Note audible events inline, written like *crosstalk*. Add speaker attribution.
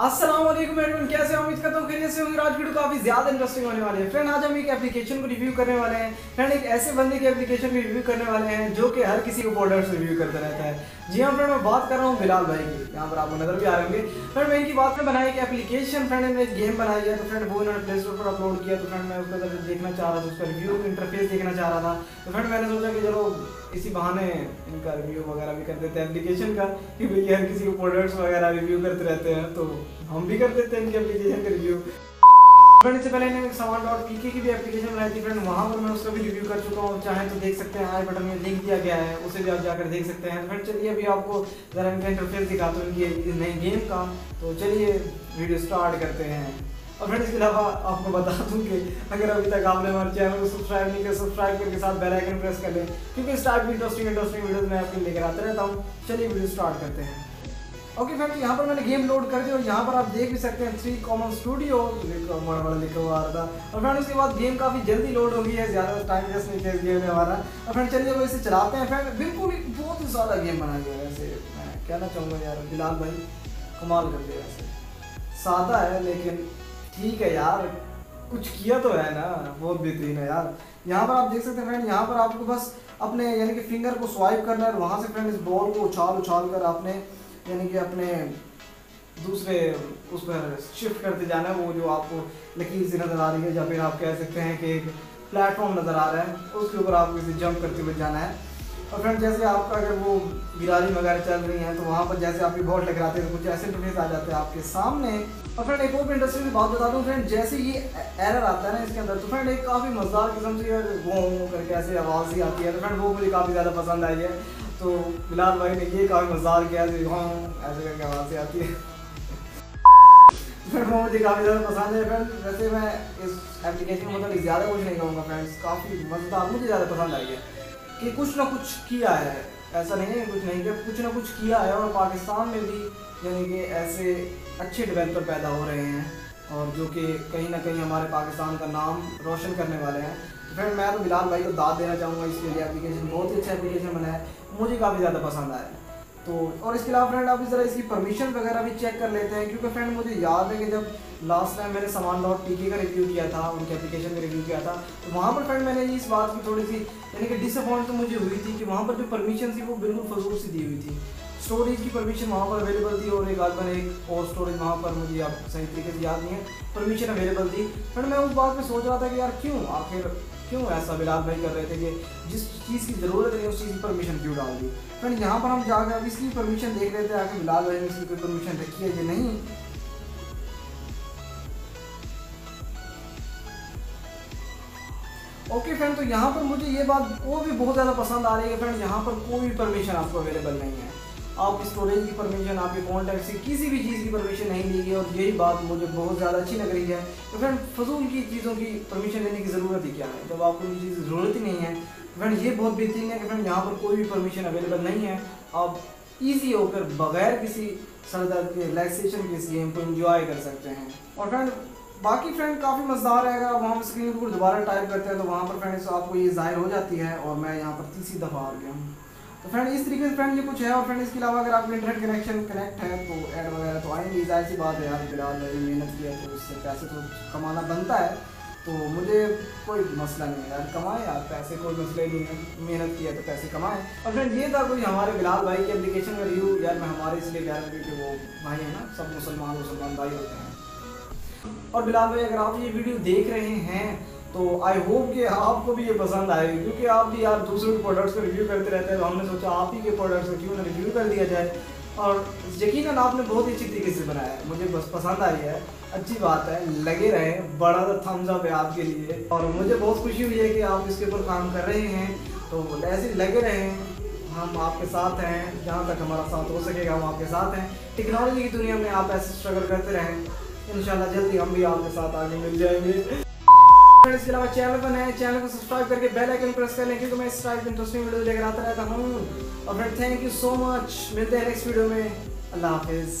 Speaker 1: वालेकुम कैसे हो? उम्मीद करता हूँ खैरियत से होंगे। आज वीडियो काफ़ी ज़्यादा इंटरेस्टिंग होने वाली है। फ्रेंड आज हम एक एप्लीकेशन को रिव्यू करने वाले हैं। फ्रेंड एक ऐसे बंदे की एप्लीकेशन को रिव्यू करने वाले हैं जो कि हर किसी को प्रोडक्ट्स रिव्यू करता रहता है। जी हाँ फ्रेंड मैं बात कर रहा हूँ बिलाल भाई की। यहाँ पर आपको नज़र भी आ रहे होंगे। फ्रेंड मैं इनकी बात में बनाई एक एप्लीकेशन फ्रेंड ने गेम बनाई है। तो फ्रेंड वो इन्होंने प्ले स्टोर पर अपलोड किया। तो फ्रेंड मैं उसका देखना चाह रहा था, उसका रिव्यू इंटरफेस देखना चाह रहा था। तो फ्रेंड मैंने सोचा कि चलो इसी बहाने इनका रिव्यू वगैरह भी कर देते हैं एप्लीकेशन का, कि भाई हर किसी को प्रोडक्ट्स वगैरह रिव्यू करते रहते हैं। तो हम भी कर देते हैं इनकी एप्लीकेशन का रिव्यू फ्रेंड इससे पहले मैंने सामान डॉट पी की भी एप्लीकेशन बनाई थी फ्रेंड वहाँ पर मैं उसका भी रिव्यू कर चुका हूँ। चाहे तो देख सकते हैं आई बटन में लिंक दिया गया है, उसे भी आप जाकर देख सकते हैं। फ्रेंड चलिए अभी आपको ज़रा इनका इंटरफेस दिखाता हूँ, इनकी नई गेम का। तो चलिए वीडियो स्टार्ट करते हैं। और फ्रेंड इसके अलावा आपको बता दूँ कि अगर अभी तक आपने हमारे चैनल को सब्सक्राइब नहीं किया सब्सक्राइब करके साथ बेल आइकन प्रेस कर लें, क्योंकि इस टाइप की इंटरेस्टिंग इंटरेस्टिंग वीडियोस मैं आपके लेकर आता रहता हूँ। चलिए वीडियो स्टार्ट करते हैं। ओके फ्रेंड यहाँ पर मैंने गेम लोड कर दी और यहाँ पर आप देख भी सकते हैं थ्री कॉमन स्टूडियो बड़ा बड़ा लिखा हुआ आ रहा था और फ्रेंड उसके बाद गेम काफ़ी जल्दी लोड हो गई है, ज़्यादा टाइम वेस्ट नहीं किया इस गेम में हमारा। और फ्रेंड चलिए वो इसे चलाते हैं। फ्रेंड बिल्कुल ही बहुत ही ज़्यादा गेम बना गया है ऐसे। मैं कहना चाहूँगा यार, बिलाल भाई, कमाल कर दिया ऐसे। सादा है, लेकिन ठीक है यार। कुछ किया तो है ना, बहुत बेहतरीन है यार। यहाँ पर आप देख सकते हैं फ्रेंड यहाँ पर आपको बस अपने, यानी कि फिंगर को स्वाइप करना है और वहाँ से फ्रेंड इस बॉल को उछाल उछाल कर आपने यानी कि अपने दूसरे उस पर शिफ्ट करते जाना है वो जो आपको लकीर से नज़र आ रही है, या फिर आप कह सकते हैं कि एक प्लेटफॉर्म नज़र आ रहा है, उसके ऊपर आपको इसे जंप करते हुए जाना है। और फ्रेंड जैसे आपका अगर वो गिरारी वगैरह चल रही हैं तो वहाँ पर जैसे आपकी बॉल टकराते हैं तो कुछ ऐसे इंटरफेस आ जाते हैं आपके सामने। और फ्रेंड एक और इंडस्ट्री की बात बता दूँ फ्रेंड जैसे ये एरर आता है ना इसके अंदर तो फ्रेंड एक काफ़ी मज़ेदार किस्म से वो करके ऐसी आवाज़ ही आती है। तो फ्रेंड वो मुझे काफ़ी ज़्यादा पसंद आई है। तो बिलाल भाई ने ये काफ़ी मज़ार किया ऐसे करके आवाज़ आती है। *laughs* फ्रेंड वो मुझे काफ़ी ज़्यादा पसंद है फ्रेंड वैसे मैं इस एप्लीकेशन में मतलब ज़्यादा कुछ नहीं कहूँगा फ्रेंड्स काफ़ी मज़ेदार, मुझे ज़्यादा पसंद आई है कि कुछ ना कुछ किया है। ऐसा नहीं है, कुछ नहीं किया कुछ ना कुछ किया है और पाकिस्तान में भी यानी कि ऐसे अच्छे डेवलपर पैदा हो रहे हैं और जो कि कहीं ना कहीं हमारे पाकिस्तान का नाम रोशन करने वाले हैं। तो फ्रेंड मैं तो बिलाल भाई को दाद देना चाहूँगा इसके लिए एप्लीकेशन बहुत ही अच्छा एप्लीकेशन बना है। मुझे काफ़ी ज़्यादा पसंद आया तो और इसके अलावा फ्रेंड आप इस इसकी परमिशन वगैरह भी चेक कर लेते हैं, क्योंकि फ्रेंड मुझे याद है कि जब लास्ट टाइम मैंने सामान डॉट पी का रिव्यू किया था, उनके एप्लीकेशन का रिव्यू किया था तो वहाँ पर फ्रेंड मैंने इस बात की थोड़ी सी, यानी कि डिसअपॉइंट तो मुझे हुई थी कि वहाँ पर जो परमिशन थी, वो बिल्कुल फजूल सी दी हुई थी। स्टोरेज की परमिशन वहाँ पर अवेलेबल थी और एक आदमी एक और स्टोरेज वहाँ पर मुझे आप सही तरीके से याद नहीं है परमिशन अवेलेबल थी। फ्रेंड मैं उस बात में सोच रहा था कि यार क्यों? आखिर क्यों ऐसा बिलाल भाई कर रहे थे कि जिस चीज़ की ज़रूरत नहीं, उस चीज़ की परमिशन क्यों डाल दी? फ्रेंड यहाँ पर हम जाकर अब इसकी परमिशन देख रहे थे आखिर बिलाल भाई ने इसकी कोई परमिशन रखी है कि नहीं? ओके फ्रेंड तो यहाँ पर मुझे ये बात वो भी बहुत ज़्यादा पसंद आ रही है फ्रेंड यहाँ पर कोई भी परमिशन आपको अवेलेबल नहीं है। आप स्टोरेज की परमिशन आपके कॉन्टैक्ट से किसी भी चीज़ की परमिशन नहीं ली गई और यही बात मुझे बहुत ज़्यादा अच्छी लग रही है। तो फ्रेंड फजूल की चीज़ों की परमिशन लेने की ज़रूरत ही क्या है? जब आपको उनकी चीज़ ज़रूरत ही नहीं है फ्रेंड ये बहुत बेहतरीन है कि फ्रेंड यहाँ पर कोई भी परमिशन अवेलेबल नहीं है। आप ईजी होकर बगैर किसी सरदर्द के रिलैक्सेशन के इस गेम को इन्जॉय कर सकते हैं। और फ्रेंड बाकी फ्रेंड काफ़ी मज़ेदार है अगर पर स्क्रीन पर दोबारा टाइप करते हैं तो वहाँ पर फ्रेंड्स आपको ये ज़ाहिर हो जाती है और मैं यहाँ पर तीसरी दफ़ा आ गया हूँ। तो फ्रेंड इस तरीके से फ्रेंड ये कुछ है और फ्रेंड इसके अलावा अगर आपका इंटरनेट कनेक्शन कनेक्ट है तो ऐड वगैरह तो आएँगे। ज़ाहिर सी बात है यार, फ़िलहाल मैंने मेहनत किया तो इससे पैसे तो कमाना बनता है। तो मुझे कोई मसला नहीं है यार, कमाए यार, पैसे कोई मसला ही नहीं है। मेहनत किया तो पैसे कमाए। और फ्रेंड ये था कोई हमारे बिलाल भाई की एप्लीकेशन का रिव्यू यार मैं हमारे इसलिए कह रहा क्योंकि वो भाई है ना, सब मुसलमान मुसलमान भाई होते हैं। और बिलाल भाई, अगर आप ये वीडियो देख रहे हैं तो आई होप कि आपको भी ये पसंद आएगी क्योंकि आप भी यार दूसरों के प्रोडक्ट्स को रिव्यू करते रहते हैं तो हमने सोचा आप ही के प्रोडक्ट्स को क्यों ना रिव्यू कर दिया जाए। और यकीनन आपने बहुत ही अच्छी तरीके से बनाया है, मुझे बस पसंद आई है, अच्छी बात है, लगे रहे, बड़ा सा थम्स अप है आपके लिए। और मुझे बहुत खुशी हुई है कि आप इसके ऊपर काम कर रहे हैं तो ऐसे लगे रहें, हम आपके साथ हैं, जहाँ तक हमारा साथ हो सकेगा, हम आपके साथ हैं। टेक्नोलॉजी की दुनिया में आप ऐसे स्ट्रगल करते रहें इन जल्दी हम भी आपके साथ आगे मिल जाएँगे। इसके अलावा चैनल पर नए चैनल को सब्सक्राइब करके बेल आइकन प्रेस कर लें, क्योंकि मैं इस टाइप इंटरेस्टिंग वीडियो लेकर आता रहता हूँ। और friend thank you so much मिलते हैं नेक्स्ट वीडियो में। अल्लाह हाफिज़।